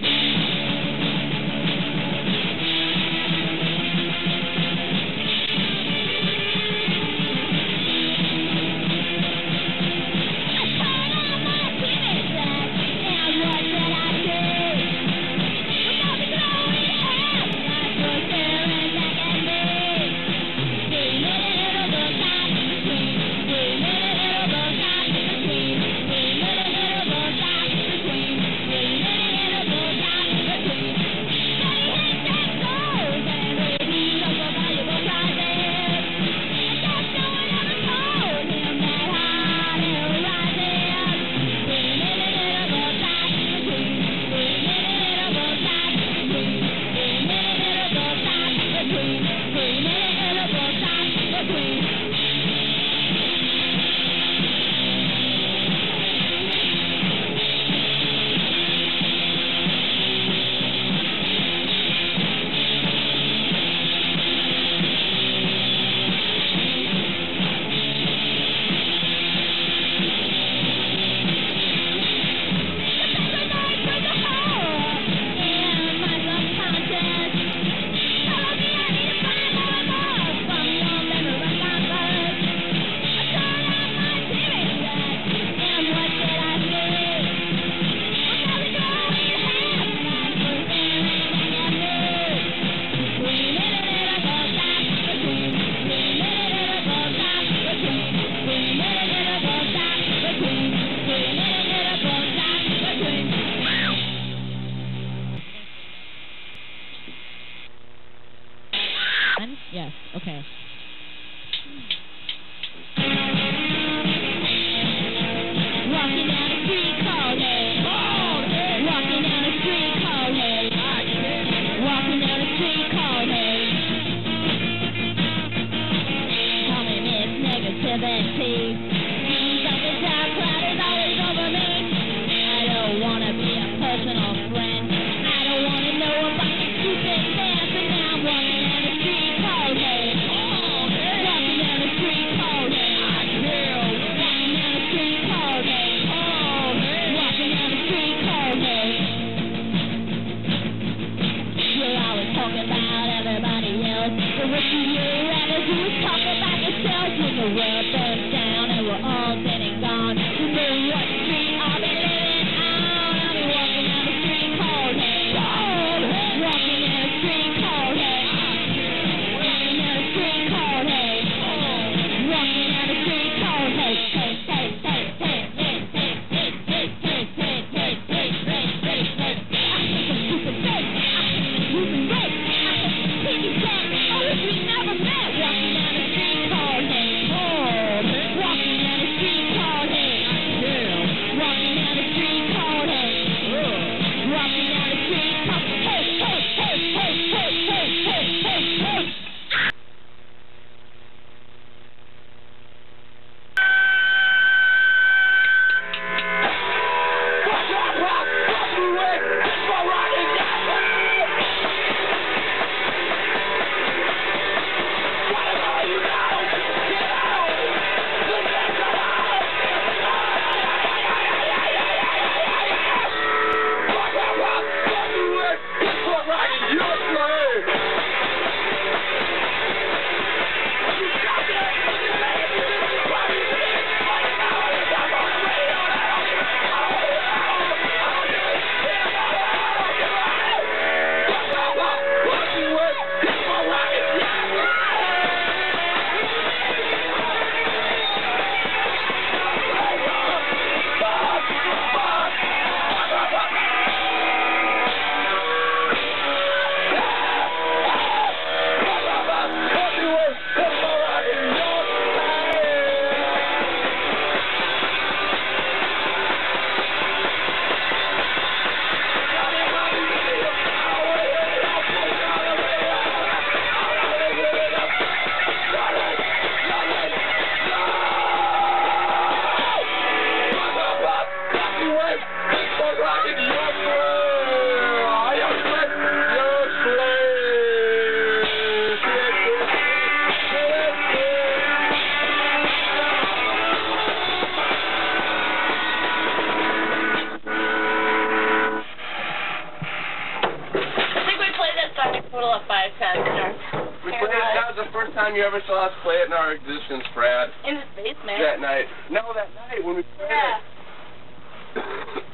Thank you. Okay. We played, that was the first time you ever saw us play it in our existence, Brad. In the basement. That night. No, that night when we played yeah. it.